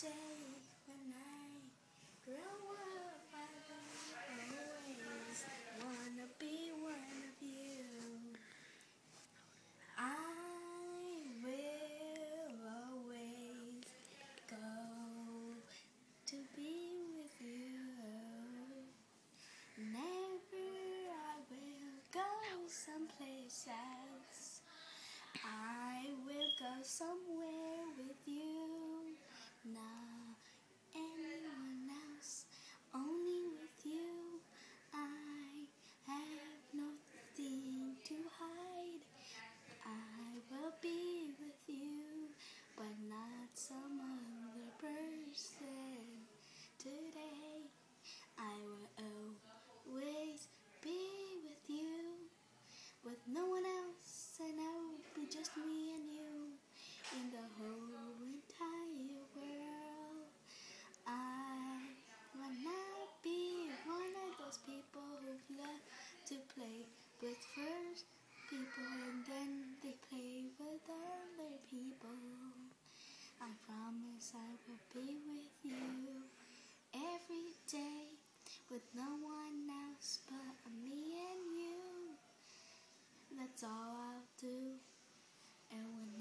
day when I grow up, I will always wanna be one of you. I will always go to be with you. Never I will go someplace else. I will go somewhere I will be with you every day with no one else but me and you. That's all I'll do. And when